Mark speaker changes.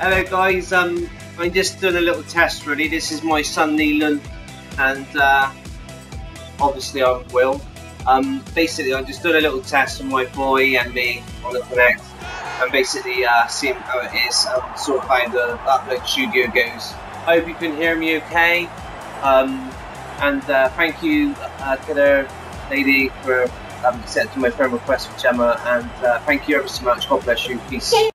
Speaker 1: Hello guys, um, I'm just doing a little test really. This is my son Neelan and uh, obviously I'm Will. Um, basically I'm just doing a little test for my boy and me on the Kinect and basically uh, seeing how it is and sort of how the Upload Studio goes. I hope you can hear me okay. Um, and uh, thank you uh, the lady for um, accepting my friend request for Gemma and uh, thank you ever so much. God bless you. Peace.